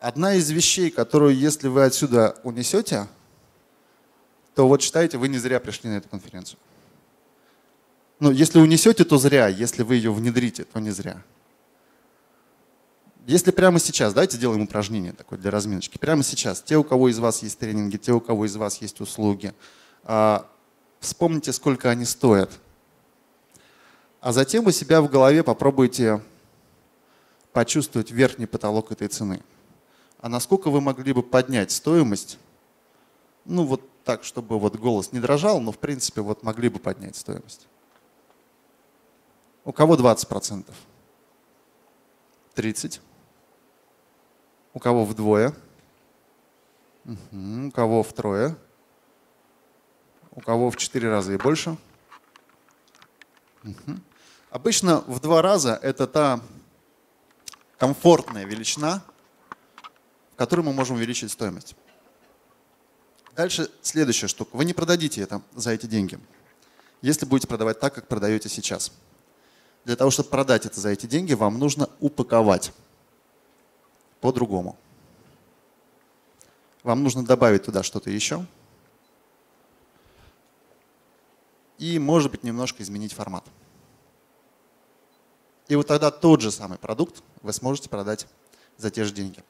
Одна из вещей, которую, если вы отсюда унесете, то вот считаете, вы не зря пришли на эту конференцию. Ну, если унесете, то зря. Если вы ее внедрите, то не зря. Если прямо сейчас, давайте сделаем упражнение такое для разминочки. Прямо сейчас, те, у кого из вас есть тренинги, те, у кого из вас есть услуги, а, вспомните, сколько они стоят. А затем у себя в голове попробуйте почувствовать верхний потолок этой цены. А насколько вы могли бы поднять стоимость, ну вот так, чтобы вот голос не дрожал, но в принципе вот могли бы поднять стоимость. У кого 20%? 30%. У кого вдвое? Угу. У кого втрое? У кого в 4 раза и больше? Угу. Обычно в два раза это та комфортная величина, в которой мы можем увеличить стоимость. Дальше следующая штука. Вы не продадите это за эти деньги, если будете продавать так, как продаете сейчас. Для того, чтобы продать это за эти деньги, вам нужно упаковать по-другому. Вам нужно добавить туда что-то еще. И, может быть, немножко изменить формат. И вот тогда тот же самый продукт вы сможете продать за те же деньги.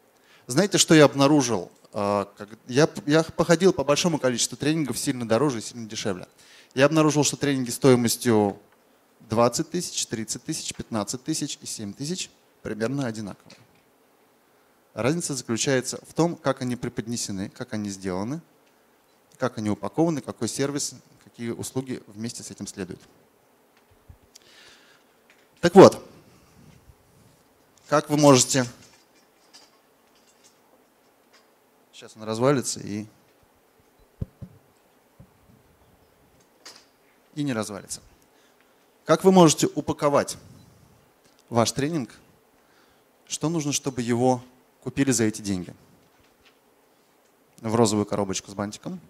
Знаете, что я обнаружил? А, я, я походил по большому количеству тренингов сильно дороже и сильно дешевле. Я обнаружил, что тренинги стоимостью 20 тысяч, 30 тысяч, 15 тысяч и 7 тысяч примерно одинаковые. Разница заключается в том, как они преподнесены, как они сделаны, как они упакованы, какой сервис, какие услуги вместе с этим следуют. Так вот, как вы можете... Сейчас он развалится и... И не развалится. Как вы можете упаковать ваш тренинг? Что нужно, чтобы его купили за эти деньги? В розовую коробочку с бантиком?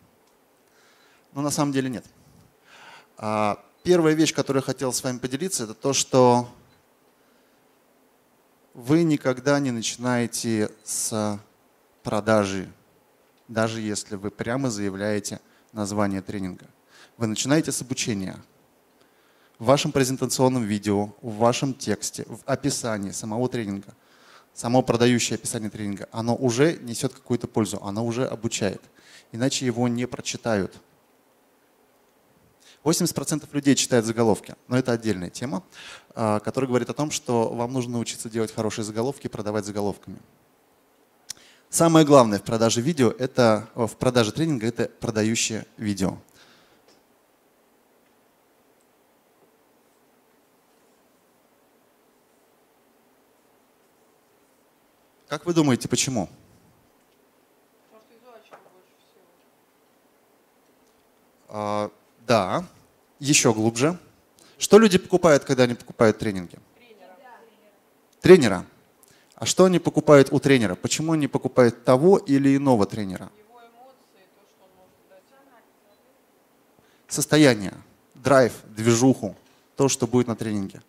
Но на самом деле нет. А первая вещь, которую я хотел с вами поделиться, это то, что вы никогда не начинаете с продажи, даже если вы прямо заявляете название тренинга. Вы начинаете с обучения. В вашем презентационном видео, в вашем тексте, в описании самого тренинга, само продающее описание тренинга, оно уже несет какую-то пользу, оно уже обучает. Иначе его не прочитают. 80% людей читают заголовки, но это отдельная тема, а, которая говорит о том, что вам нужно научиться делать хорошие заголовки и продавать заголовками. Самое главное в продаже видео, это, в продаже тренинга, это продающее видео. Как вы думаете, почему? А, да, еще глубже. Что люди покупают, когда они покупают тренинги? Тренера. Тренера. А что они покупают у тренера? Почему они покупают того или иного тренера? Состояние, драйв, движуху, то, что будет на тренинге.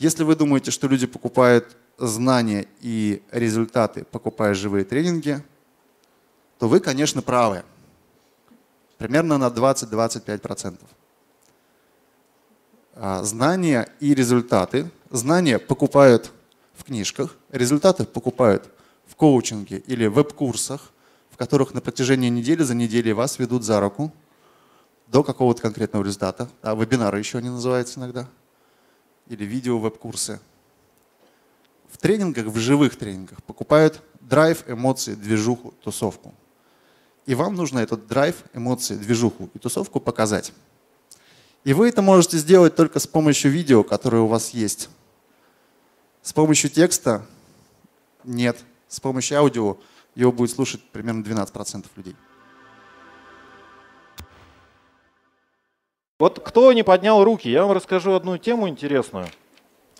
Если вы думаете, что люди покупают знания и результаты, покупая живые тренинги, то вы, конечно, правы. Примерно на 20-25%. А, знания и результаты. Знания покупают книжках, результаты покупают в коучинге или веб-курсах, в которых на протяжении недели за неделей вас ведут за руку до какого-то конкретного результата. А вебинары еще они называются иногда. Или видео веб-курсы. В тренингах, в живых тренингах покупают драйв, эмоции, движуху, тусовку. И вам нужно этот драйв, эмоции, движуху и тусовку показать. И вы это можете сделать только с помощью видео, которое у вас есть. С помощью текста нет. С помощью аудио его будет слушать примерно 12% людей. Вот кто не поднял руки, я вам расскажу одну тему интересную.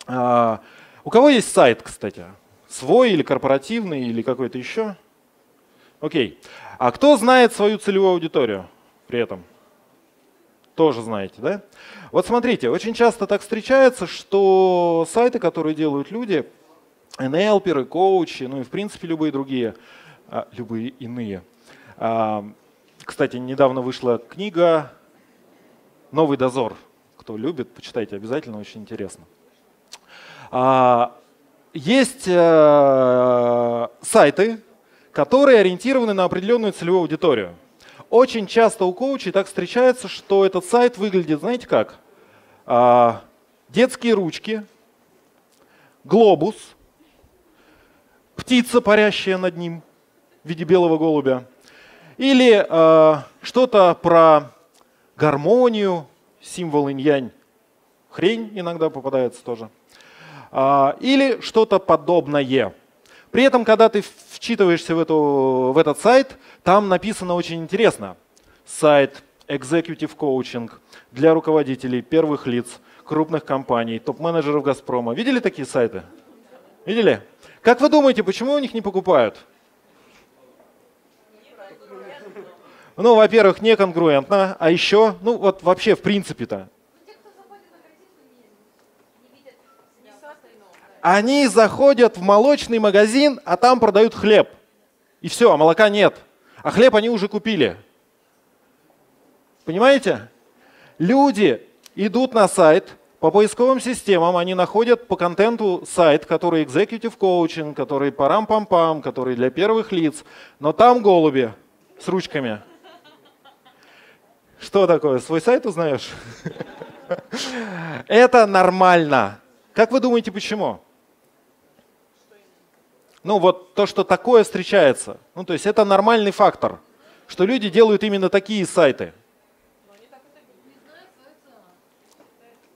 А, у кого есть сайт, кстати? Свой или корпоративный или какой-то еще? Окей. А кто знает свою целевую аудиторию при этом? Тоже знаете, да? Вот смотрите, очень часто так встречается, что сайты, которые делают люди, НЛперы, коучи, ну и в принципе любые другие, а, любые иные. А, кстати, недавно вышла книга «Новый дозор». Кто любит, почитайте обязательно, очень интересно. А, есть э, сайты, которые ориентированы на определенную целевую аудиторию. Очень часто у коучей так встречается, что этот сайт выглядит, знаете как? А, детские ручки, глобус, птица, парящая над ним в виде белого голубя, или э, что-то про гармонию, символ инь-янь, хрень иногда попадается тоже, э, или что-то подобное. При этом, когда ты вчитываешься в, эту, в этот сайт, там написано очень интересно. Сайт Executive Coaching для руководителей первых лиц крупных компаний, топ-менеджеров «Газпрома». Видели такие сайты? Видели? Как вы думаете, почему у них не покупают? Ну, во-первых, неконгруентно, а еще, ну вот вообще в принципе-то. Они заходят в молочный магазин, а там продают хлеб. И все, а молока нет. А хлеб они уже купили. Понимаете? Люди идут на сайт, по поисковым системам они находят по контенту сайт, который executive coaching, который парам-пам-пам, который для первых лиц, но там голуби с ручками. Что такое? Свой сайт узнаешь? Это нормально. Как вы думаете, почему? Ну вот то, что такое встречается. Ну то есть это нормальный фактор, что люди делают именно такие сайты.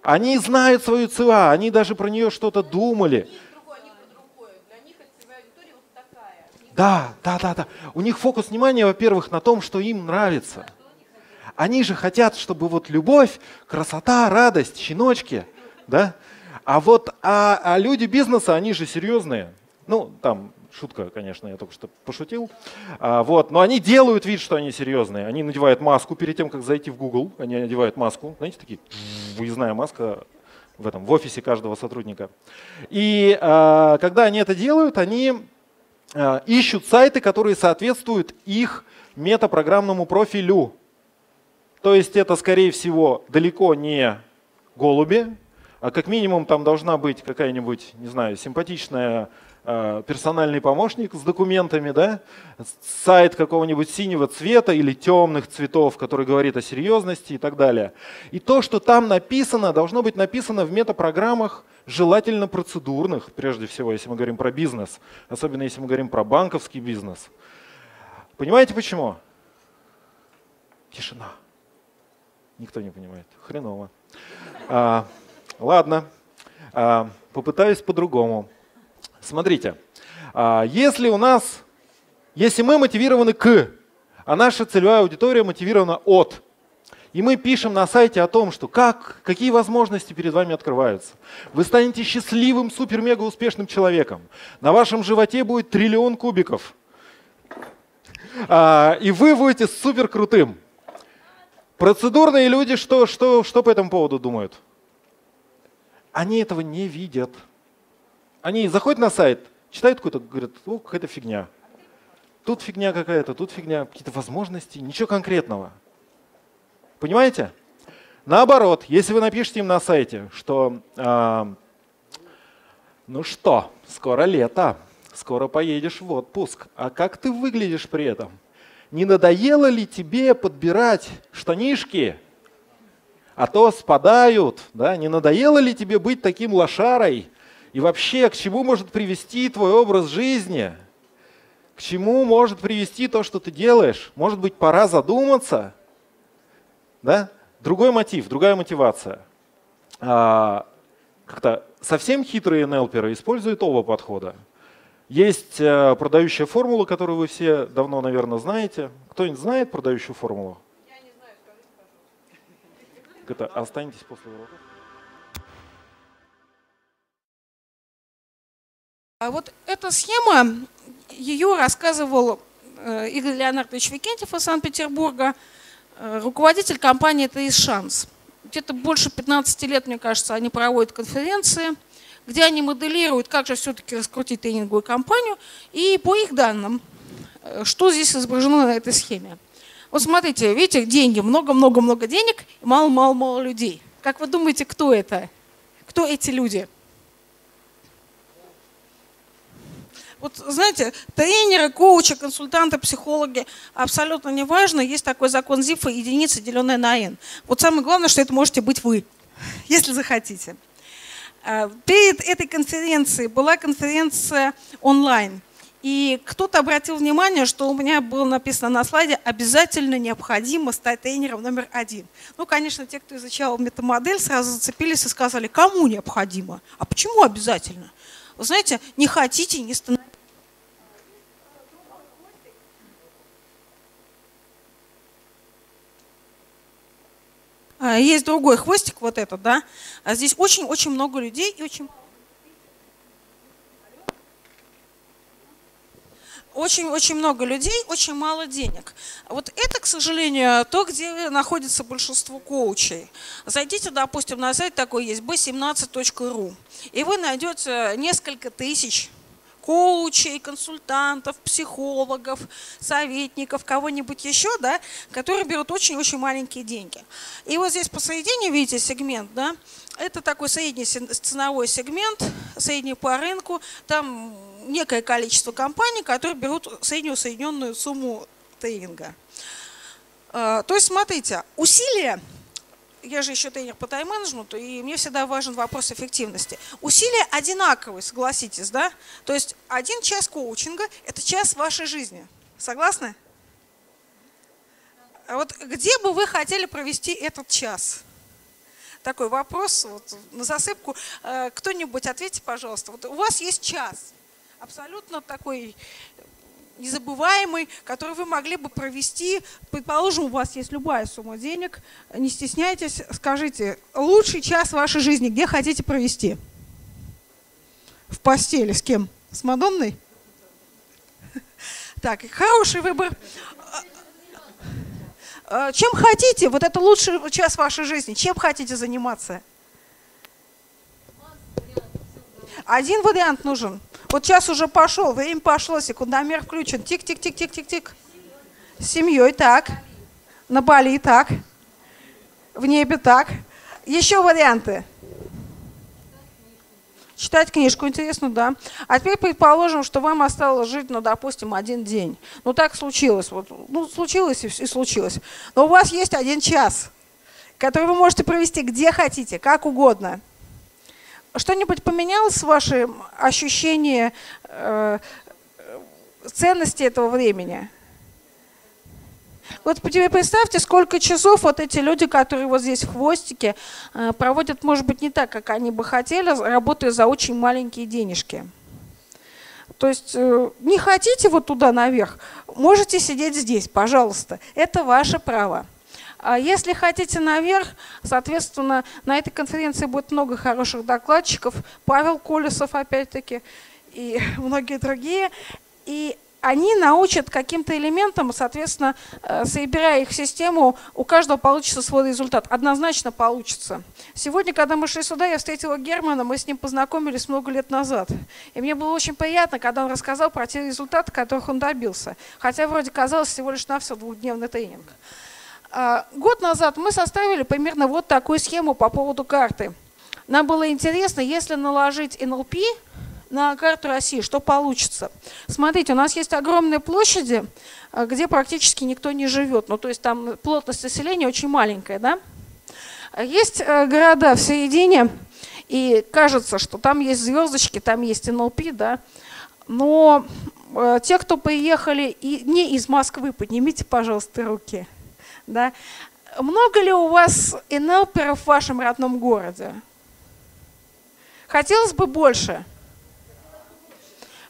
Они знают свою ЦА, они даже про нее что-то думали. Да, да, да, да. У них фокус внимания, во-первых, на том, что им нравится. Они же хотят, чтобы вот любовь, красота, радость, щеночки, да? А вот а, а люди бизнеса, они же серьезные. Ну, там Шутка, конечно, я только что пошутил. А, вот, но они делают вид, что они серьезные. Они надевают маску перед тем, как зайти в Google. Они надевают маску. Знаете, такие выездная маска в этом в офисе каждого сотрудника. И а, когда они это делают, они а, ищут сайты, которые соответствуют их метапрограммному профилю. То есть это, скорее всего, далеко не голуби, а как минимум там должна быть какая-нибудь, не знаю, симпатичная персональный помощник с документами, да, сайт какого-нибудь синего цвета или темных цветов, который говорит о серьезности и так далее. И то, что там написано, должно быть написано в метапрограммах, желательно процедурных, прежде всего, если мы говорим про бизнес, особенно если мы говорим про банковский бизнес. Понимаете почему? Тишина. Никто не понимает. Хреново. А, ладно, а, попытаюсь по-другому. Смотрите, а, если у нас, если мы мотивированы к, а наша целевая аудитория мотивирована от, и мы пишем на сайте о том, что как, какие возможности перед вами открываются. Вы станете счастливым, супер-мега успешным человеком. На вашем животе будет триллион кубиков. А, и вы будете супер крутым. Процедурные люди что, что, что по этому поводу думают? Они этого не видят. Они заходят на сайт, читают какой-то, говорят, о, какая-то фигня. Тут фигня какая-то, тут фигня, какие-то возможности, ничего конкретного. Понимаете? Наоборот, если вы напишите им на сайте, что э, ну что, скоро лето, скоро поедешь в отпуск, а как ты выглядишь при этом? Не надоело ли тебе подбирать штанишки, а то спадают, да? Не надоело ли тебе быть таким лошарой, и вообще, к чему может привести твой образ жизни? К чему может привести то, что ты делаешь? Может быть, пора задуматься? Да? Другой мотив, другая мотивация. А, как-то совсем хитрые нелперы используют оба подхода. Есть а, продающая формула, которую вы все давно, наверное, знаете. Кто-нибудь знает продающую формулу? Я не знаю, скажите, пожалуйста. Это останетесь после уроков. А вот эта схема, ее рассказывал э, Игорь Леонардович Викентьев из Санкт-Петербурга, э, руководитель компании «Это из шанс». где-то больше 15 лет, мне кажется, они проводят конференции, где они моделируют, как же все-таки раскрутить тренинговую компанию, и по их данным, э, что здесь изображено на этой схеме. Вот смотрите, видите, деньги, много-много-много денег мало-мало-мало людей. Как вы думаете, кто это? Кто эти люди? Вот знаете, тренеры, коучи, консультанты, психологи, абсолютно неважно, есть такой закон Зифа, единица, деленная на n. Вот самое главное, что это можете быть вы, если захотите. А, перед этой конференцией была конференция онлайн. И кто-то обратил внимание, что у меня было написано на слайде «обязательно необходимо стать тренером номер один». Ну, конечно, те, кто изучал метамодель, сразу зацепились и сказали, кому необходимо? А почему обязательно? Вы знаете, не хотите, не становитесь. Есть другой хвостик, вот этот, да. А здесь очень-очень много людей и очень очень-очень много людей, очень мало денег. Вот это, к сожалению, то, где находится большинство коучей. Зайдите, допустим, на сайт такой есть b17.ru, и вы найдете несколько тысяч коучей, консультантов, психологов, советников, кого-нибудь еще, да, которые берут очень-очень маленькие деньги. И вот здесь посередине, видите, сегмент, да, это такой средний ценовой сегмент, средний по рынку, там некое количество компаний, которые берут среднюю соединенную сумму тренинга. А, то есть, смотрите, усилия я же еще тренер по тайм-менеджменту, и мне всегда важен вопрос эффективности. Усилия одинаковые, согласитесь, да? То есть один час коучинга – это час вашей жизни. Согласны? А вот где бы вы хотели провести этот час? Такой вопрос вот, на засыпку. Э, кто-нибудь ответьте, пожалуйста. Вот у вас есть час, абсолютно такой незабываемый, который вы могли бы провести. Предположим, у вас есть любая сумма денег, не стесняйтесь, скажите, лучший час вашей жизни где хотите провести? В постели с кем? С Мадонной? Так, хороший выбор. А, чем хотите? Вот это лучший час вашей жизни. Чем хотите заниматься? Один вариант нужен. Вот час уже пошел, время пошло, секундомер включен. Тик-тик-тик-тик-тик-тик. С семьей так. На Бали так. В небе так. Еще варианты. Читать книжку, интересно, да. А теперь предположим, что вам осталось жить, ну, допустим, один день. Ну, так случилось. Вот, ну, случилось и, и случилось. Но у вас есть один час, который вы можете провести где хотите, как угодно. Что-нибудь поменялось в вашем ощущении э, ценности этого времени? Вот тебе представьте, сколько часов вот эти люди, которые вот здесь в хвостике, э, проводят, может быть, не так, как они бы хотели, работая за очень маленькие денежки. То есть э, не хотите вот туда наверх, можете сидеть здесь, пожалуйста. Это ваше право. А если хотите наверх, соответственно, на этой конференции будет много хороших докладчиков. Павел Колесов, опять-таки, и многие другие. И они научат каким-то элементам, соответственно, э, собирая их в систему, у каждого получится свой результат. Однозначно получится. Сегодня, когда мы шли сюда, я встретила Германа, мы с ним познакомились много лет назад. И мне было очень приятно, когда он рассказал про те результаты, которых он добился. Хотя вроде казалось всего лишь на все двухдневный тренинг. А, год назад мы составили примерно вот такую схему по поводу карты. Нам было интересно, если наложить НЛП на карту России, что получится. Смотрите, у нас есть огромные площади, а, где практически никто не живет. Ну, то есть там плотность населения очень маленькая, да? Есть э, города в середине, и кажется, что там есть звездочки, там есть НЛП, да? Но э, те, кто приехали и не из Москвы, поднимите, пожалуйста, руки – да? Много ли у вас НЛПеров в вашем родном городе? Хотелось бы больше.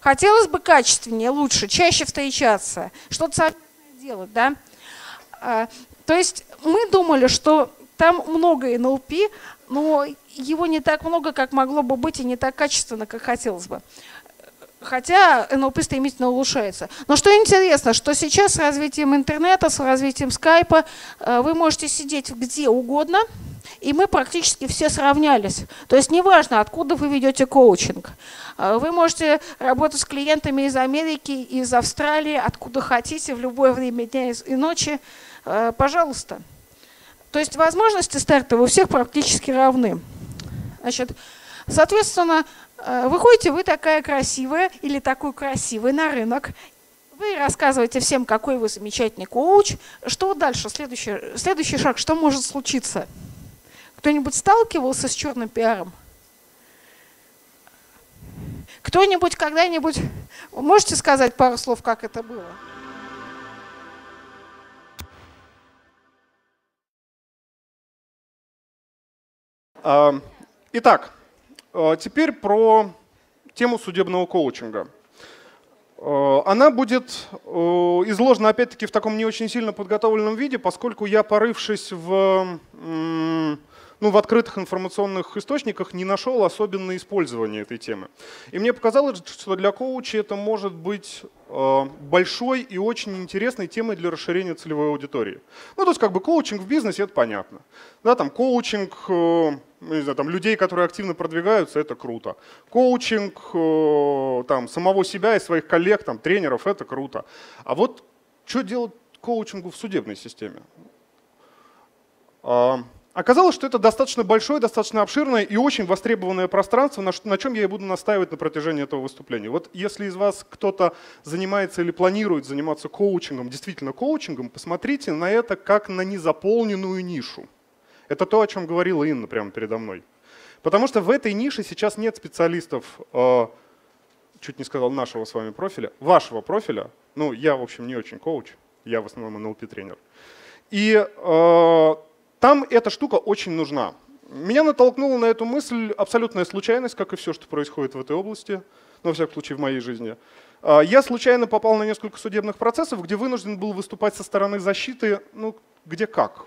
Хотелось бы качественнее, лучше, чаще встречаться, что-то совместное делать, да? А, то есть мы думали, что там много НЛП, но его не так много, как могло бы быть, и не так качественно, как хотелось бы. Хотя НЛП стремительно улучшается. Но что интересно, что сейчас с развитием интернета, с развитием скайпа э, вы можете сидеть где угодно, и мы практически все сравнялись. То есть неважно, откуда вы ведете коучинг. Э, вы можете работать с клиентами из Америки, из Австралии, откуда хотите, в любое время дня и ночи. Э, пожалуйста. То есть возможности старта у всех практически равны. Значит, соответственно, выходите вы такая красивая или такой красивый на рынок, вы рассказываете всем, какой вы замечательный коуч. Что дальше? Следующий, следующий шаг. Что может случиться? Кто-нибудь сталкивался с черным пиаром? Кто-нибудь когда-нибудь... Можете сказать пару слов, как это было? Итак, э, теперь про тему судебного коучинга. Э, она будет э, изложена опять-таки в таком не очень сильно подготовленном виде, поскольку я, порывшись в ну, в открытых информационных источниках не нашел особенное использование этой темы. И мне показалось, что для коуча это может быть э, большой и очень интересной темой для расширения целевой аудитории. Ну, то есть как бы коучинг в бизнесе, это понятно. Да, там коучинг э, не знаю, там, людей, которые активно продвигаются, это круто. Коучинг э, там, самого себя и своих коллег, там, тренеров, это круто. А вот что делать коучингу в судебной системе? А, Оказалось, что это достаточно большое, достаточно обширное и очень востребованное пространство, на, на чем я и буду настаивать на протяжении этого выступления. Вот если из вас кто-то занимается или планирует заниматься коучингом, действительно коучингом, посмотрите на это как на незаполненную нишу. Это то, о чем говорила Инна прямо передо мной. Потому что в этой нише сейчас нет специалистов, э, чуть не сказал нашего с вами профиля, вашего профиля. Ну, я, в общем, не очень коуч, я в основном NLP-тренер. И э, там эта штука очень нужна. Меня натолкнула на эту мысль абсолютная случайность, как и все, что происходит в этой области, ну, во всяком случае, в моей жизни. А, я случайно попал на несколько судебных процессов, где вынужден был выступать со стороны защиты, ну, где как.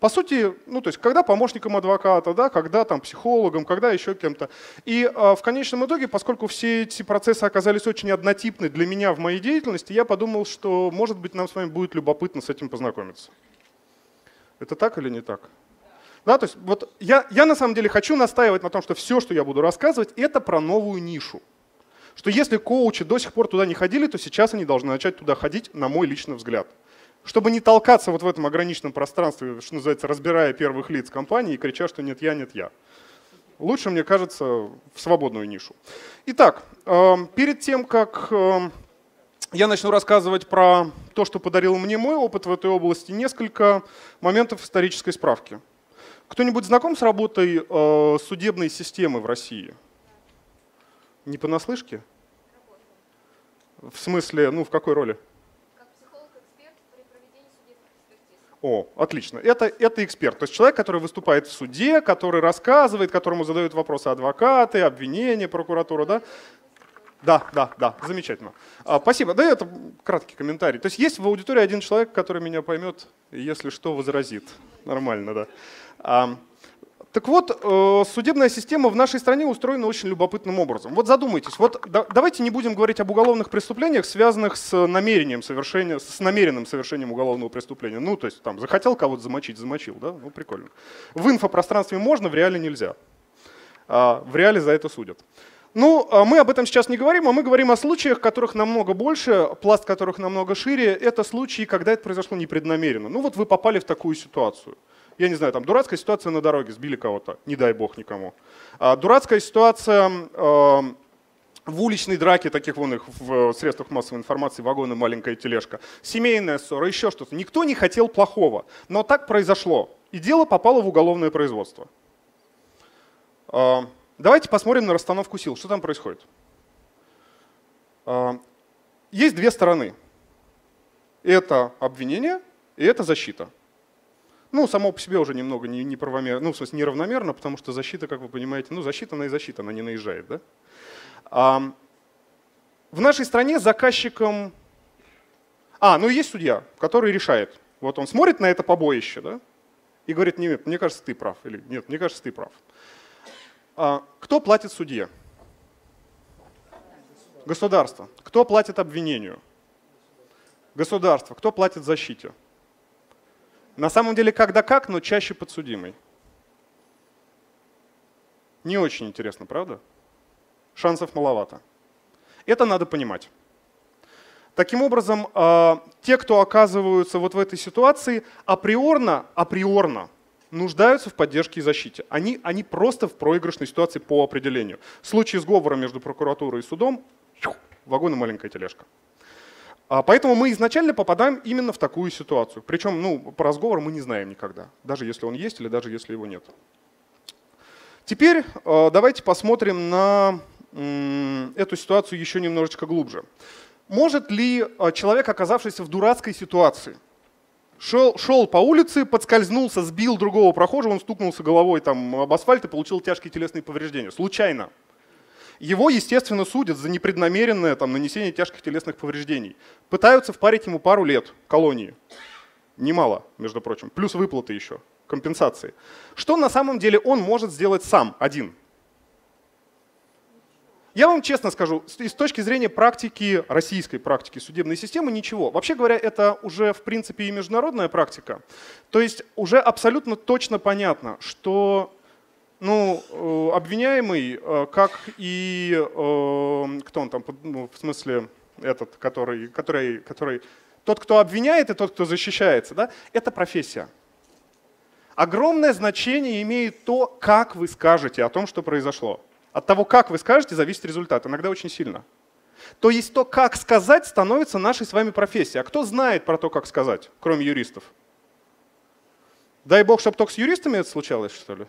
По сути, ну, то есть, когда помощником адвоката, да, когда там психологом, когда еще кем-то. И э, в конечном итоге, поскольку все эти процессы оказались очень однотипны для меня в моей деятельности, я подумал, что, может быть, нам с вами будет любопытно с этим познакомиться. Это так или не так? Да, то есть вот я, я на самом деле хочу настаивать на том, что все, что я буду рассказывать, это про новую нишу. Что если коучи до сих пор туда не ходили, то сейчас они должны начать туда ходить, на мой личный взгляд. Чтобы не толкаться вот в этом ограниченном пространстве, что называется, разбирая первых лиц компании и крича, что нет я, нет я. Лучше, мне кажется, в свободную нишу. Итак, эм, перед тем, как эм, я начну рассказывать про то, что подарил мне мой опыт в этой области, несколько моментов исторической справки. Кто-нибудь знаком с работой э, судебной системы в России? Не понаслышке? В смысле, ну в какой роли? О, отлично. Это, это эксперт. То есть человек, который выступает в суде, который рассказывает, которому задают вопросы адвокаты, обвинения, прокуратура. Да? Да, да, да, замечательно. А, спасибо. Да, это краткий комментарий. То есть есть в аудитории один человек, который меня поймет, если что, возразит. Нормально, да. А, так вот, э, судебная система в нашей стране устроена очень любопытным образом. Вот задумайтесь, вот да, давайте не будем говорить об уголовных преступлениях, связанных с намерением совершения, с намеренным совершением уголовного преступления. Ну, то есть там захотел кого-то замочить, замочил, да, ну прикольно. В инфопространстве можно, в реале нельзя. А в реале за это судят. Ну, а мы об этом сейчас не говорим, а мы говорим о случаях, которых намного больше, пласт которых намного шире. Это случаи, когда это произошло непреднамеренно. Ну вот вы попали в такую ситуацию. Я не знаю, там дурацкая ситуация на дороге, сбили кого-то, не дай бог никому. А, дурацкая ситуация э, в уличной драке, таких вон их в средствах массовой информации, вагоны, маленькая тележка. Семейная ссора, еще что-то. Никто не хотел плохого, но так произошло. И дело попало в уголовное производство. Давайте посмотрим на расстановку сил. Что там происходит? А, есть две стороны. Это обвинение и это защита. Ну, само по себе уже немного не, неправомерно, ну, в смысле, неравномерно, потому что защита, как вы понимаете, ну, защита, она и защита, она не наезжает, да? А, в нашей стране заказчиком... А, ну, есть судья, который решает. Вот он смотрит на это побоище, да, и говорит, нет, мне кажется, ты прав, или нет, мне кажется, ты прав. А, кто платит судье? Государство. Кто платит обвинению? Государство. Кто платит защите? На самом деле, когда как, но чаще подсудимый. Не очень интересно, правда? Шансов маловато. Это надо понимать. Таким образом, э, те, кто оказываются вот в этой ситуации, априорно, априорно нуждаются в поддержке и защите. Они, они просто в проигрышной ситуации по определению. В случае сговора между прокуратурой и судом, вагон и маленькая тележка. А поэтому мы изначально попадаем именно в такую ситуацию. Причем ну, про сговор мы не знаем никогда, даже если он есть или даже если его нет. Теперь э, давайте посмотрим на эту ситуацию еще немножечко глубже. Может ли э, человек, оказавшийся в дурацкой ситуации, шел, шел по улице, подскользнулся, сбил другого прохожего, он стукнулся головой там, об асфальт и получил тяжкие телесные повреждения. Случайно. Его, естественно, судят за непреднамеренное там, нанесение тяжких телесных повреждений. Пытаются впарить ему пару лет колонии. Немало, между прочим. Плюс выплаты еще, компенсации. Что на самом деле он может сделать сам, один? Я вам честно скажу, с точки зрения практики, российской практики судебной системы, ничего. Вообще говоря, это уже в принципе и международная практика. То есть уже абсолютно точно понятно, что ну, э, обвиняемый, э, как и э, кто он там, ну, в смысле этот, который, который, который, тот, кто обвиняет и тот, кто защищается, да, это профессия. Огромное значение имеет то, как вы скажете о том, что произошло. От того, как вы скажете, зависит результат, иногда очень сильно. То есть то, как сказать, становится нашей с вами профессией. А кто знает про то, как сказать, кроме юристов? Дай бог, чтобы только с юристами это случалось, что ли?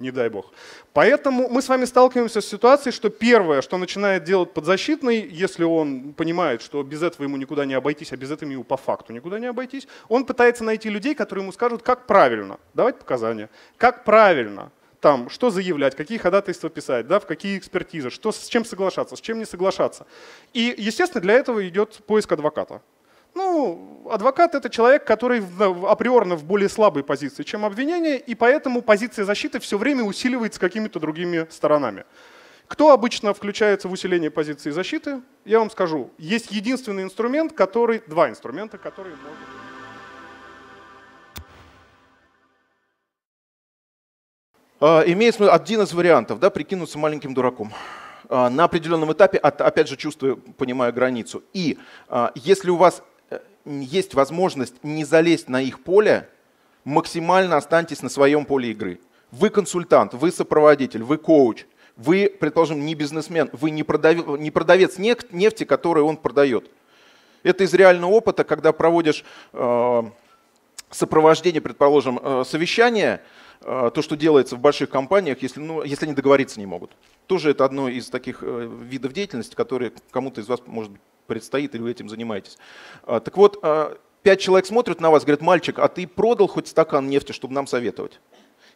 Не дай бог. Поэтому мы с вами сталкиваемся с ситуацией, что первое, что начинает делать подзащитный, если он понимает, что без этого ему никуда не обойтись, а без этого ему по факту никуда не обойтись, он пытается найти людей, которые ему скажут, как правильно давать показания, как правильно там, что заявлять, какие ходатайства писать, да, в какие экспертизы, что, с чем соглашаться, с чем не соглашаться. И, естественно, для этого идет поиск адвоката. Ну, адвокат это человек, который априорно в более слабой позиции, чем обвинение, и поэтому позиция защиты все время усиливается какими-то другими сторонами. Кто обычно включается в усиление позиции защиты? Я вам скажу, есть единственный инструмент, который, два инструмента, которые могут... А, имеет смысл один из вариантов, да, прикинуться маленьким дураком а, на определенном этапе, опять же, чувствую, понимая границу. И а, если у вас есть возможность не залезть на их поле, максимально останьтесь на своем поле игры. Вы консультант, вы сопроводитель, вы коуч, вы, предположим, не бизнесмен, вы не продавец, не продавец нефти, которую он продает. Это из реального опыта, когда проводишь сопровождение, предположим, э, совещания, э, то, что делается в больших компаниях, если, ну, если они договориться не могут. Тоже это одно из таких э, видов деятельности, которые кому-то из вас, может быть, предстоит, или вы этим занимаетесь. Так вот, пять человек смотрят на вас, говорят, мальчик, а ты продал хоть стакан нефти, чтобы нам советовать?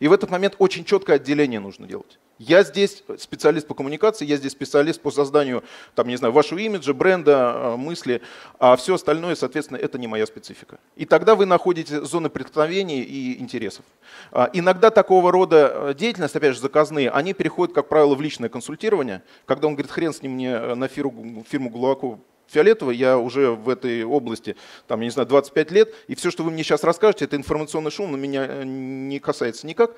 И в этот момент очень четкое отделение нужно делать. Я здесь специалист по коммуникации, я здесь специалист по созданию, там, не знаю, вашего имиджа, бренда, э, мысли, а все остальное, соответственно, это не моя специфика. И тогда вы находите зоны преткновений и интересов. А, иногда такого рода деятельность, опять же, заказные, они переходят, как правило, в личное консультирование, когда он говорит, хрен с ним мне э, на фирму, фирму Гулаку Фиолетово, я уже в этой области, там, я не знаю, 25 лет, и все, что вы мне сейчас расскажете, это информационный шум, но меня не касается никак.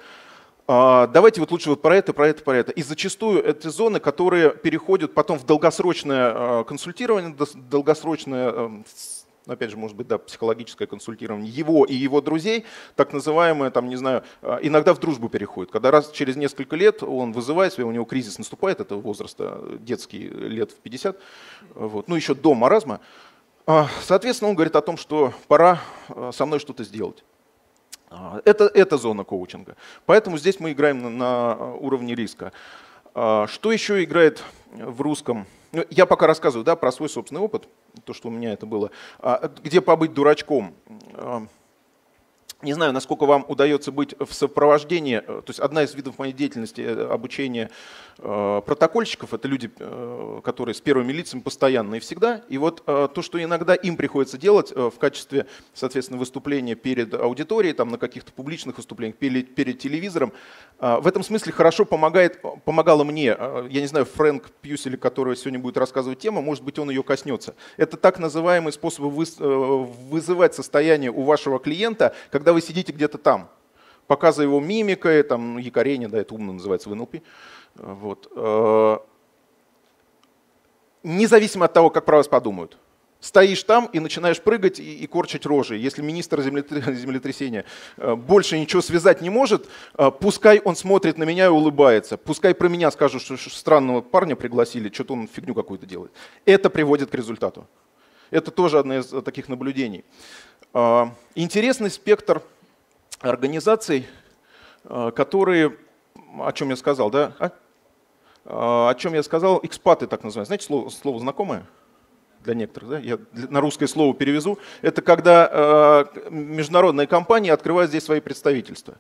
А, давайте вот лучше вот про это, про это, про это. И зачастую это зоны, которые переходят потом в долгосрочное а, консультирование, долгосрочное, а, опять же, может быть, да, психологическое консультирование его и его друзей, так называемое, там, не знаю, иногда в дружбу переходит. Когда раз через несколько лет он вызывает себя, у него кризис наступает, это возраста детский, лет в 50, вот, ну еще до маразма, соответственно, он говорит о том, что пора со мной что-то сделать. А, это, это зона коучинга. Поэтому здесь мы играем на, на уровне риска. А, что еще играет в русском? Ну, я пока рассказываю да, про свой собственный опыт, то, что у меня это было. А, где побыть дурачком? Не знаю, насколько вам удается быть в сопровождении. То есть одна из видов моей деятельности э, э, протокольщиков – это люди, э, которые с первыми лицами постоянно и всегда. И вот то, что иногда им приходится делать в качестве, соответственно, выступления перед аудиторией, там, на каких-то публичных выступлениях, перед, перед телевизором, в этом смысле хорошо помогает, помогало мне. Я не знаю, Фрэнк Пьюсель, который сегодня будет рассказывать тему, может быть, он ее коснется. Это так называемый способ вызывать состояние у вашего клиента, когда когда вы сидите где-то там. показывая его мимикой, там, якорение, да, это умно называется в НЛП. Вот. Э, независимо от того, как про вас подумают. Стоишь там и начинаешь прыгать и, и корчить рожи. Если министр землетрясения э, больше ничего связать не может, э, пускай он смотрит на меня и улыбается. Пускай про меня скажут, что странного парня пригласили, что-то он фигню какую-то делает. Это приводит к результату. Это тоже одно из таких наблюдений. Интересный спектр организаций, которые, о чем я сказал, да? А? о чем я сказал, экспаты так называемые. Знаете, слово, слово знакомое? для некоторых, да, я на русское слово перевезу, это когда международные компании открывают здесь свои представительства.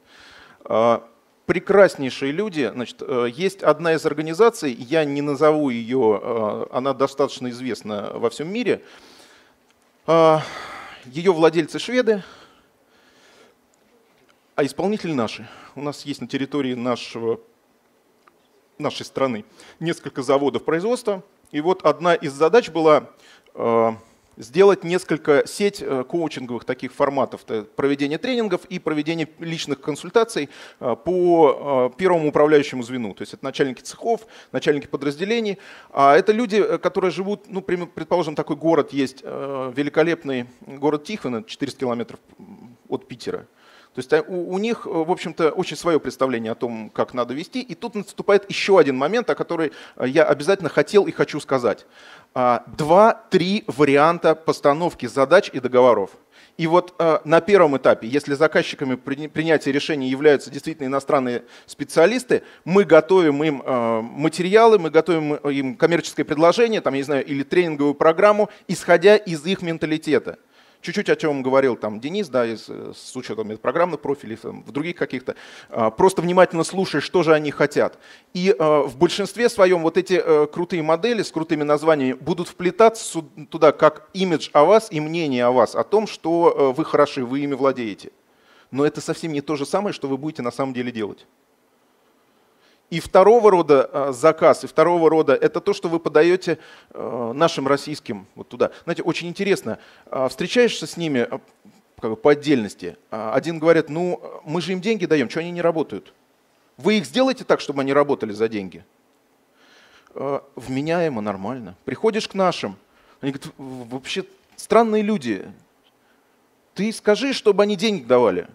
Прекраснейшие люди, значит, э, есть одна из организаций, я не назову ее, она достаточно известна во всем мире, ее владельцы шведы, а исполнители наши. У нас есть на территории нашего нашей страны несколько заводов производства. И вот одна из задач была э, сделать несколько сеть э, коучинговых таких форматов проведения тренингов и проведения личных консультаций э, по первому управляющему звену. То есть это начальники цехов, начальники подразделений. А это люди, которые живут, ну, предположим, такой город есть, великолепный город Тихвин, 400 километров от Питера. То есть э, у, у них, э, в общем-то, очень свое представление о том, как надо вести. И тут наступает еще один момент, о котором э, я обязательно хотел и хочу сказать. А, два-три варианта постановки задач и договоров. И вот на первом этапе, если заказчиками при, принятия решений являются действительно иностранные специалисты, мы готовим им материалы, мы готовим им коммерческое предложение, там, я не знаю, или тренинговую программу, исходя из их менталитета. Чуть-чуть о чем говорил там Денис, да, из, с учетом программных профилей, там, в других каких-то. А, просто внимательно слушай, что же они хотят. И а, в большинстве своем вот эти э, крутые модели с крутыми названиями будут вплетаться туда как имидж о вас и мнение о вас, о том, что э, вы хороши, вы ими владеете. Но это совсем не то же самое, что вы будете на самом деле делать. И второго рода а, заказ, и второго рода это то, что вы подаете а, нашим российским вот туда. Знаете, очень интересно, а, встречаешься с ними как бы по отдельности. Один говорит, ну мы же им деньги даем, что они не работают? Вы их сделаете так, чтобы они работали за деньги? Вменяемо, нормально. Приходишь к нашим, они говорят, вообще странные люди. Ты скажи, чтобы они денег давали.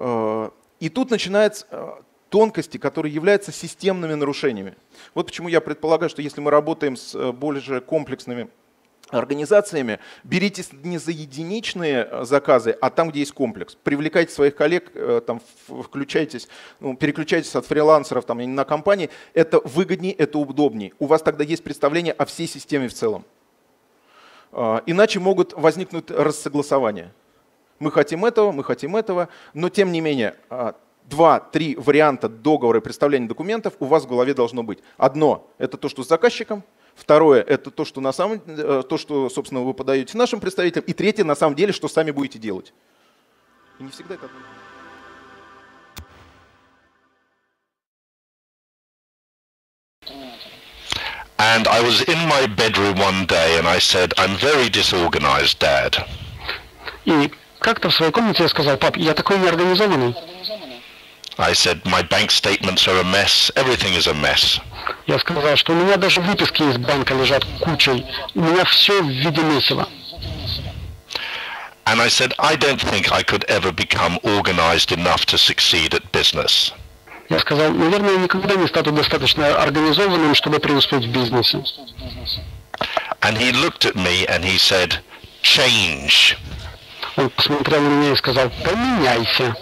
И тут начинается тонкости, которые являются системными нарушениями. Вот почему я предполагаю, что если мы работаем с э, более комплексными организациями, берите не за единичные э, заказы, а там, где есть комплекс. Привлекайте своих коллег, э, там, включайтесь, ну, переключайтесь от фрилансеров там, на компании. Это выгоднее, это удобнее. У вас тогда есть представление о всей системе в целом. А, иначе могут возникнуть рассогласования. Мы хотим этого, мы хотим этого, но тем не менее а, два-три варианта договора и представления документов у вас в голове должно быть. Одно – это то, что с заказчиком, второе – это то, что, на самом, э, то, что, собственно, вы подаете нашим представителям, и третье – на самом деле, что сами будете делать. И не всегда это And I was in my bedroom one day and I said, I'm very disorganized, Dad. И как-то в своей комнате я сказал, пап, я такой неорганизованный. I said, my bank statements are a mess, everything is a mess. Я сказал, что у меня даже выписки из банка лежат кучей. У меня все в виде месива. And I said, I don't think I could ever become organized enough to succeed at business. Я сказал, наверное, я никогда не стану достаточно организованным, чтобы преуспеть в бизнесе. And he looked at me and he said, change. Он посмотрел на меня и сказал, поменяйся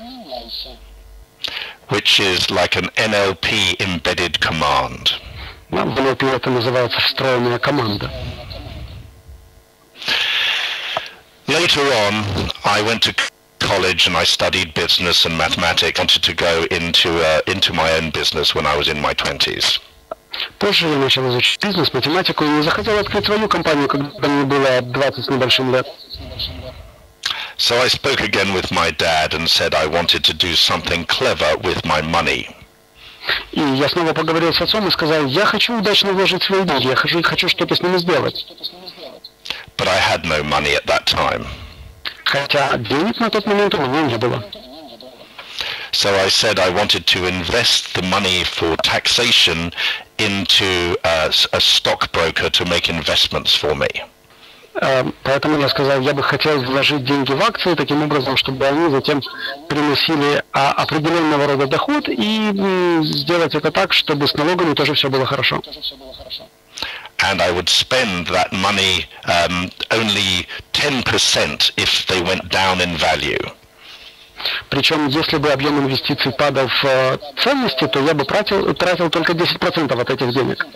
which is like an NLP embedded command. В NLP это называется встроенная команда. Later on, I went to college and I studied business and mathematics. I wanted to go into uh, into my own business when I was in my 20s. Позже я начал изучать бизнес, математику и захотел открыть свою компанию, когда мне было 20 с небольшим лет. So I spoke again with my dad and said I wanted to do something clever with my money. И я снова поговорил с отцом и сказал, я хочу удачно вложить свои деньги, я хочу, хочу что-то с ними сделать. But I had no money at that time. Хотя денег на тот момент у меня не было. So I said I wanted to invest the money for taxation into uh, s- a stockbroker to make investments for me. Э, Поэтому я сказал, я бы хотел вложить деньги в акции таким образом, чтобы они затем приносили а, определенного рода доход и сделать это так, чтобы с налогами тоже все было хорошо. And I would spend that money um, only 10% if they went down in value. Причем, если бы объем инвестиций падал в э, ценности, то я бы тратил, тратил только 10% от этих денег.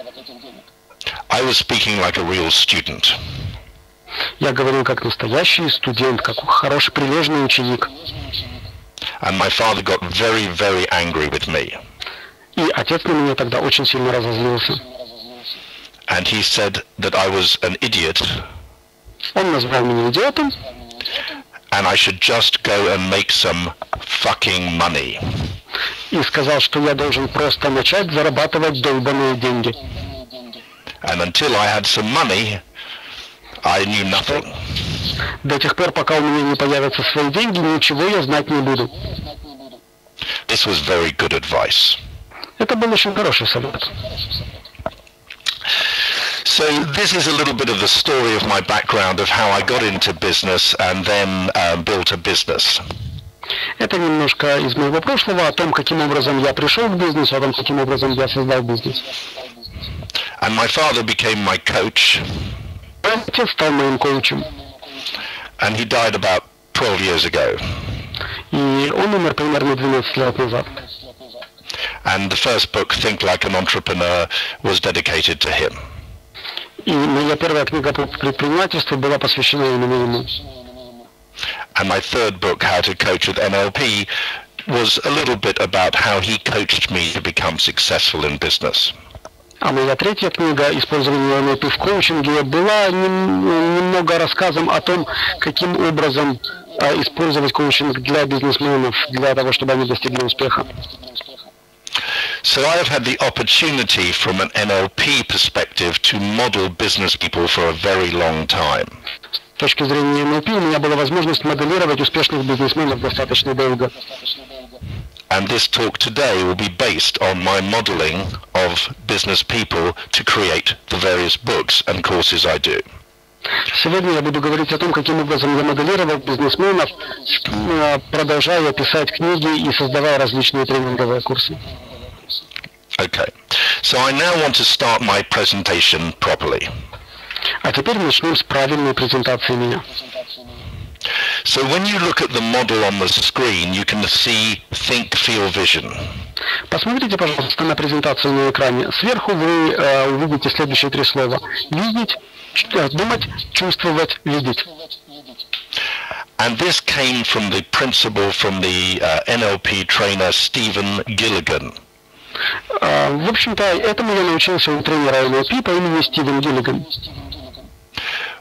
I was speaking like a real student. Я говорил как настоящий студент, как хороший прилежный ученик. And my father got very, very angry with me. И отец на меня тогда очень сильно разозлился. And he said that I was an idiot Он назвал меня идиотом, and I should just go and make some fucking money. и сказал, что я должен просто начать зарабатывать долбанные деньги. And until I had some money, I knew nothing. До тех пор, пока у меня не появятся свои деньги, ничего я знать не буду. This was very good advice. Это был очень хороший совет. So this is a little bit of the story of my background of how I got into business and then um, built a business. Это немножко из моего прошлого, о том, каким образом я пришел к бизнесу, о том, каким образом я создал бизнес. And my father became my coach, Отец стал моим коучем, and he died about 12 years ago. и он умер примерно 12 лет назад. And the first book, Think Like an Entrepreneur, was dedicated to him. И моя первая книга по предпринимательству была посвящена именно ему. And my third book, How to Coach with NLP, was a little bit about how he coached me to become successful in business. А моя третья книга «Использование НЛП в коучинге» была нем- немного рассказом о том, каким образом а, использовать коучинг для бизнесменов, для того, чтобы они достигли успеха. So I have had the opportunity from an NLP perspective to model business people for a very long time. С точки зрения НЛП у меня была возможность моделировать успешных бизнесменов достаточно долго. And this talk today will be based on my modeling of business people to create the various books and courses I do. Сегодня я буду говорить о том, каким образом я моделировал бизнесменов, э, продолжая писать книги и создавая различные тренинговые курсы. Okay. So I now want to start my presentation properly. А теперь начнем с правильной презентации меня. So when you look at the model on the screen, you can see think, feel, vision. Посмотрите, пожалуйста, на презентацию на экране. Сверху вы э, увидите следующие три слова. Видеть, ч- э, думать, чувствовать, видеть. And this came from the principle from the uh, NLP trainer Stephen Gilligan. Э, в общем-то, этому я научился у тренера NLP по имени Стивен Гиллиган.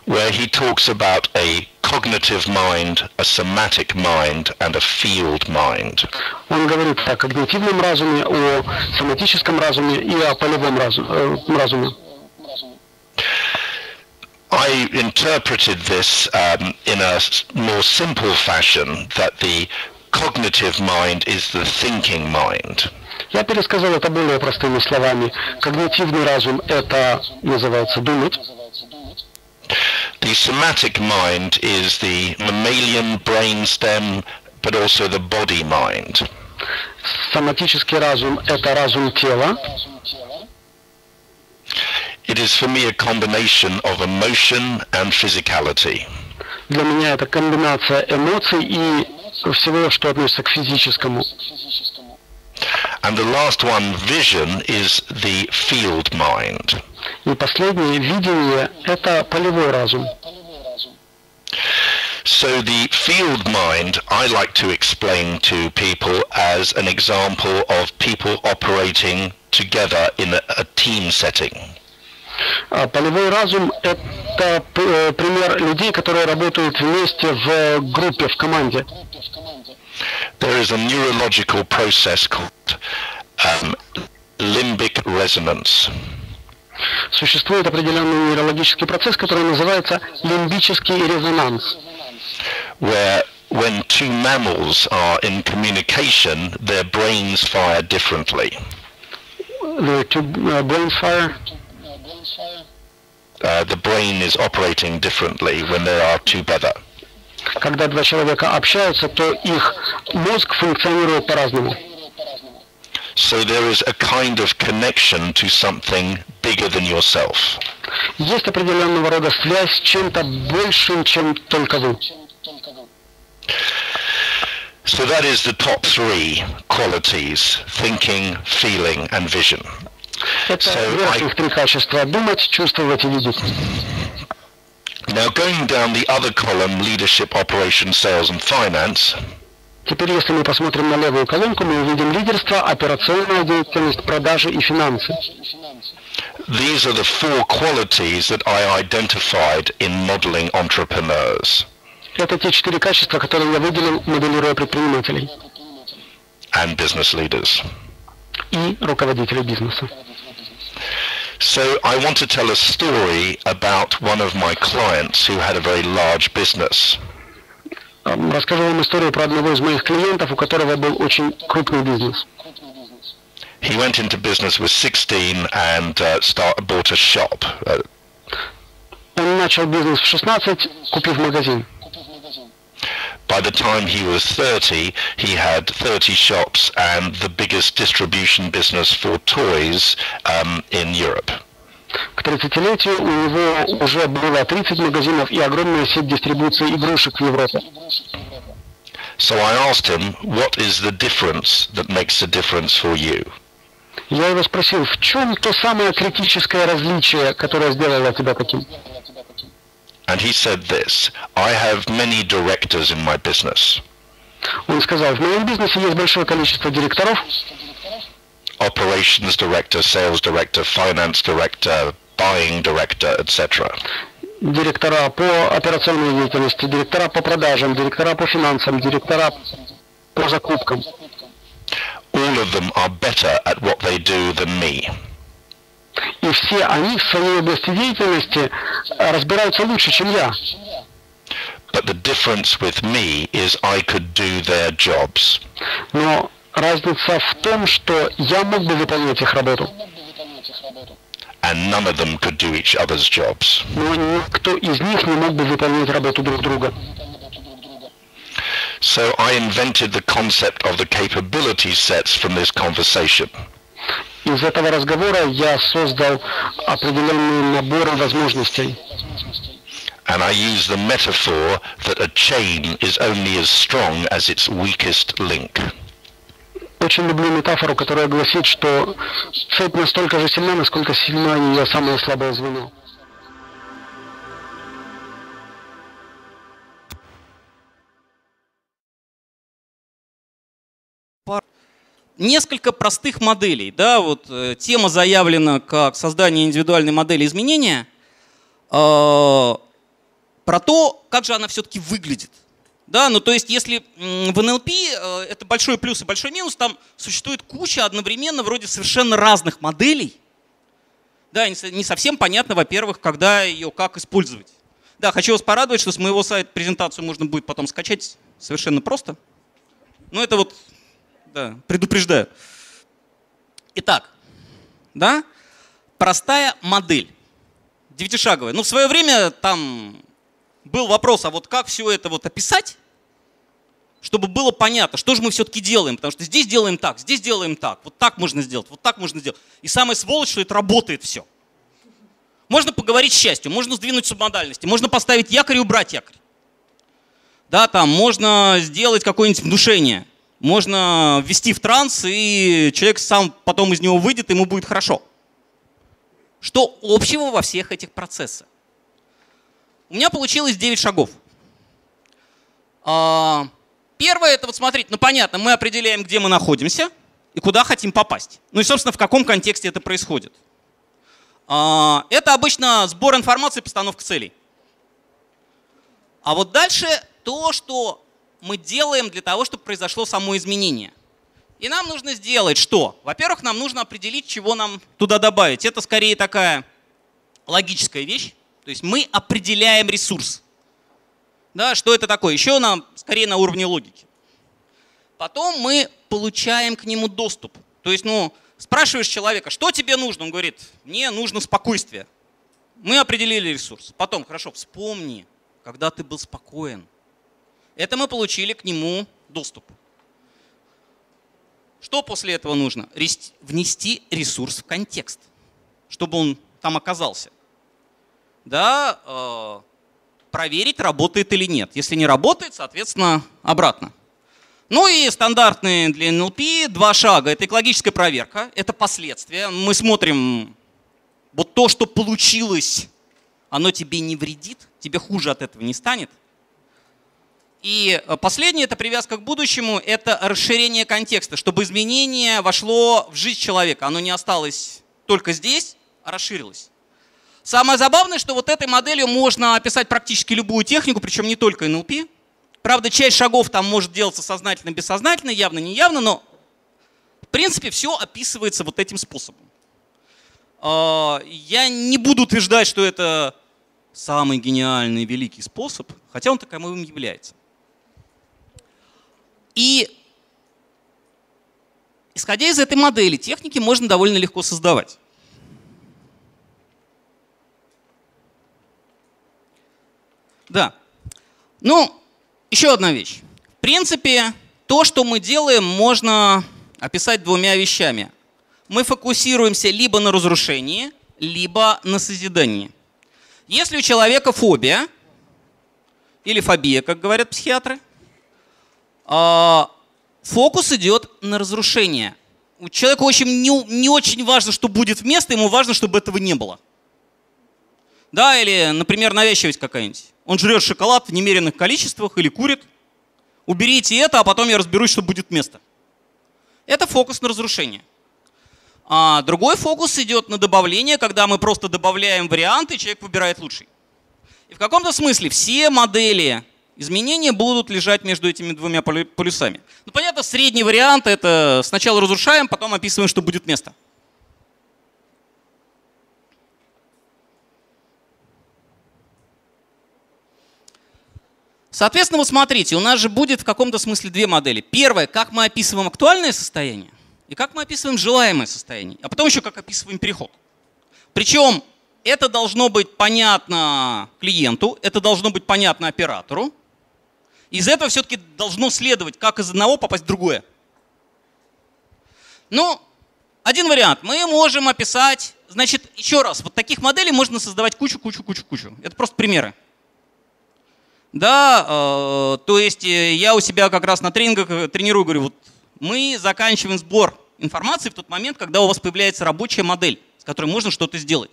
Where he talks about a cognitive mind, a somatic mind, and a field mind. Он говорит о когнитивном разуме, о соматическом разуме и о полевом разу- э, разуме. I interpreted this um, in a s- more simple fashion that the cognitive mind is the thinking mind. Я пересказал это более простыми словами. Когнитивный разум – это называется думать. The somatic mind is the mammalian brainstem, but also the body mind. Соматический разум – это разум тела. It is for me a combination of emotion and physicality. Для меня это комбинация эмоций и всего, что относится к физическому. And the last one, vision, is the field mind. И последнее, видение – это полевой разум. So the field mind I like to explain to people as an example of people operating together in a, a team setting. А полевой разум – это п- э, пример людей, которые работают вместе в группе, в команде. There is a neurological process called um, limbic resonance. Существует определенный нейрологический процесс, который называется лимбический резонанс. where when two mammals are in communication, their brains fire differently. The two uh, brains fire. Uh, the brain is operating differently when they are together. Когда два человека общаются, то их мозг функционирует по-разному. So there is a kind of connection to something bigger than yourself. Есть определенного рода связь с чем-то большим, чем только вы. So that is the top three qualities, thinking, feeling and vision. Это So верхних три качества – думать, чувствовать и видеть. Now going down the other column, leadership, operations, sales and finance, Теперь, если мы посмотрим на левую колонку, мы увидим лидерство, операционная деятельность, продажи и финансы. these are the four qualities that I identified in modeling entrepreneurs. Это те четыре качества, которые я выделил, моделируя предпринимателей and business leaders. и руководителей бизнеса. So I want to tell a story about one of my clients who had a very large business. Эм, Расскажу вам историю про одного из моих клиентов, у которого был очень крупный бизнес. He went into business with 16 and uh, start, bought a shop. Uh, Он начал бизнес в 16, купив магазин. by the time he was 30, he had 30 shops and the biggest distribution business for toys um, in Europe. К 30-летию у него уже было 30 магазинов и огромная сеть дистрибуции игрушек в Европе. So I asked him, what is the difference that makes a difference for you? Я его спросил, в чем то самое критическое различие, которое сделало тебя таким? And he said this, I have many directors in my business. Он сказал, в моем бизнесе есть большое количество директоров, operations director, sales director, finance director, buying director, etc. директора по операционной деятельности, директора по продажам, директора по финансам, директора по закупкам. All of them are better at what they do than me. И все они в своей области деятельности э, разбираются лучше, чем я. But the difference with me is I could do their jobs. Но разница в том, что я мог бы выполнять их работу, And none of them could do each other's jobs. но никто из них не мог бы выполнять работу друг друга. So I invented the concept of the capability sets from this conversation. Из этого разговора я создал определенный набор возможностей. And I use the metaphor that a chain is only as strong as its weakest link. Очень люблю метафору, которая гласит, что цепь настолько же сильна, насколько сильна ее самое слабое звено. несколько простых моделей. Да, вот э, тема заявлена как создание индивидуальной модели изменения. Э, про то, как же она все-таки выглядит. Да, ну то есть если в НЛП э, это большой плюс и большой минус, там существует куча одновременно вроде совершенно разных моделей. Да, не со- не совсем понятно, во-первых, когда ее как использовать. Да, хочу вас порадовать, что с моего сайта презентацию можно будет потом скачать совершенно просто. Ну это вот да, предупреждаю. Итак, да, простая модель, девятишаговая. Ну, в свое время там был вопрос, а вот как все это вот описать, чтобы было понятно, что же мы все-таки делаем, потому что здесь делаем так, здесь делаем так, вот так можно сделать, вот так можно сделать. И самое сволочь, что это работает все. Можно поговорить с счастью, можно сдвинуть субмодальности, можно поставить якорь и убрать якорь. Да, там можно сделать какое-нибудь внушение, можно ввести в транс, и человек сам потом из него выйдет, ему будет хорошо. Что общего во всех этих процессах? У меня получилось 9 шагов. А, Первое, это вот смотрите, ну понятно, мы определяем, где мы находимся и куда хотим попасть. Ну и, собственно, в каком контексте это происходит. А, Это обычно сбор информации, постановка целей. А вот дальше то, что мы делаем для того, чтобы произошло само изменение. И нам нужно сделать что? Во-первых, нам нужно определить, чего нам туда добавить. Это скорее такая логическая вещь. То есть мы определяем ресурс. Да, что это такое? Еще на, скорее на уровне логики. Потом мы получаем к нему доступ. То есть, ну, спрашиваешь человека, что тебе нужно? Он говорит, мне нужно спокойствие. Мы определили ресурс. Потом, хорошо, вспомни, когда ты был спокоен. Это мы получили к нему доступ. Что после этого нужно? Внести ресурс в контекст, чтобы он там оказался. Да, э, проверить, работает или нет. Если не работает, соответственно, обратно. Ну и стандартные для NLP два шага. Это экологическая проверка, это последствия. Мы смотрим, вот то, что получилось, оно тебе не вредит, тебе хуже от этого не станет. И э, последнее, это привязка к будущему, это расширение контекста, чтобы изменение вошло в жизнь человека. Оно не осталось только здесь, а расширилось. Самое забавное, что вот этой моделью можно описать практически любую технику, причем не только NLP. Правда, часть шагов там может делаться сознательно, бессознательно, явно, неявно, но в принципе все описывается вот этим способом. А, я не буду утверждать, что это самый гениальный, великий способ, хотя он таковым является. И исходя из этой модели, техники можно довольно легко создавать. Да. Ну, еще одна вещь. В принципе, то, что мы делаем, можно описать двумя вещами. Мы фокусируемся либо на разрушении, либо на созидании. Если у человека фобия, или фобия, как говорят психиатры, а, фокус идет на разрушение. У человека очень, не, не очень важно, что будет вместо, ему важно, чтобы этого не было. Да, или, например, навязчивость какая-нибудь. Он жрет шоколад в немеренных количествах или курит. Уберите это, а потом я разберусь, что будет место. Это фокус на разрушение. А другой фокус идет на добавление, когда мы просто добавляем варианты, и человек выбирает лучший. И в каком-то смысле все модели изменения будут лежать между этими двумя полюсами. Ну, понятно, средний вариант это сначала разрушаем, потом описываем, что будет место. Соответственно, вот смотрите, у нас же будет в каком-то смысле две модели. Первая, как мы описываем актуальное состояние, и как мы описываем желаемое состояние, а потом еще как описываем переход. Причем это должно быть понятно клиенту, это должно быть понятно оператору. Из этого все-таки должно следовать, как из одного попасть в другое. Ну, один вариант. Мы можем описать, значит, еще раз, вот таких моделей можно создавать кучу, кучу, кучу, кучу. Это просто примеры. Да, э, то есть э, я у себя как раз на тренингах э, тренирую, говорю, вот мы заканчиваем сбор информации в тот момент, когда у вас появляется рабочая модель, с которой можно что-то сделать.